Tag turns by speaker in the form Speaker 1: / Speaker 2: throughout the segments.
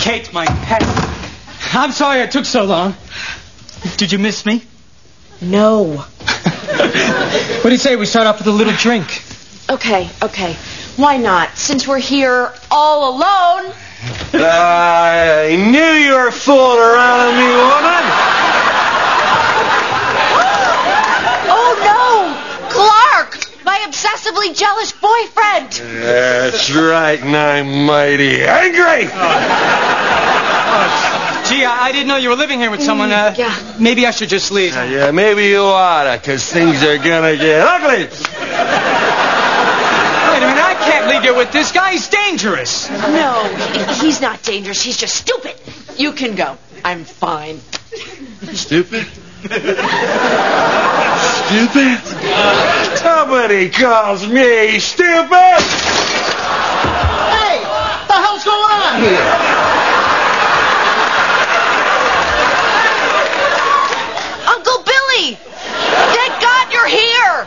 Speaker 1: Kate, my pet. I'm sorry it took so long. Did you miss me?
Speaker 2: No.
Speaker 1: What do you say we start off with a little drink?
Speaker 2: Okay, okay. Why not? Since we're here all alone.
Speaker 3: I knew you were fooling around with me, woman.
Speaker 2: Oh no! Clark! My obsessively jealous boyfriend!
Speaker 3: That's right, and I'm mighty angry.
Speaker 1: Gee, I, I didn't know you were living here with someone. Uh,
Speaker 2: yeah.
Speaker 1: Maybe I should just leave.
Speaker 3: Uh, yeah, maybe you oughta, because things are gonna get ugly.
Speaker 1: Wait a minute, I can't leave you with this guy. He's dangerous.
Speaker 2: No, he- he's not dangerous. He's just stupid. You can go. I'm fine.
Speaker 3: Stupid? Stupid? Somebody calls me stupid!
Speaker 4: Hey, what the hell's going on here?
Speaker 2: Uncle Billy! Thank God you're here!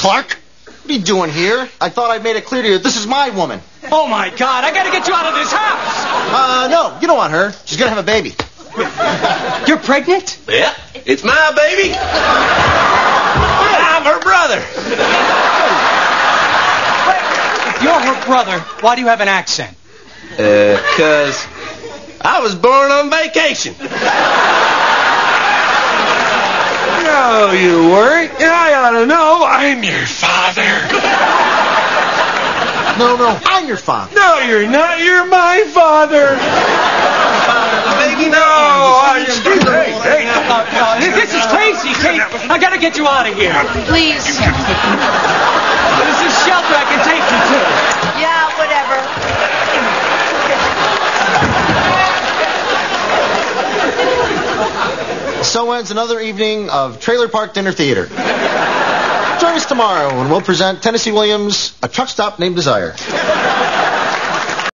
Speaker 4: Clark, what are you doing here? I thought I made it clear to you this is my woman.
Speaker 1: Oh my God! I gotta get you out of this house.
Speaker 4: Uh, no, you don't want her. She's gonna have a baby.
Speaker 1: You're pregnant?
Speaker 3: Yeah, it's my baby. I'm her brother.
Speaker 1: If you're her brother, why do you have an accent?
Speaker 3: Uh, cause I was born on vacation. No, you weren't. I ought to know. I'm your father.
Speaker 4: No, no, I'm your father.
Speaker 3: No, you're not. You're my father.
Speaker 4: Baby,
Speaker 3: No, I am. Hey, hey.
Speaker 1: Uh, uh, this is crazy, Kate. I gotta get you out of here.
Speaker 2: Please.
Speaker 1: This is shelter I can take you to.
Speaker 2: Yeah, whatever.
Speaker 4: So ends another evening of Trailer Park Dinner Theater. Join us tomorrow when we'll present Tennessee Williams' A Truck Stop Named Desire.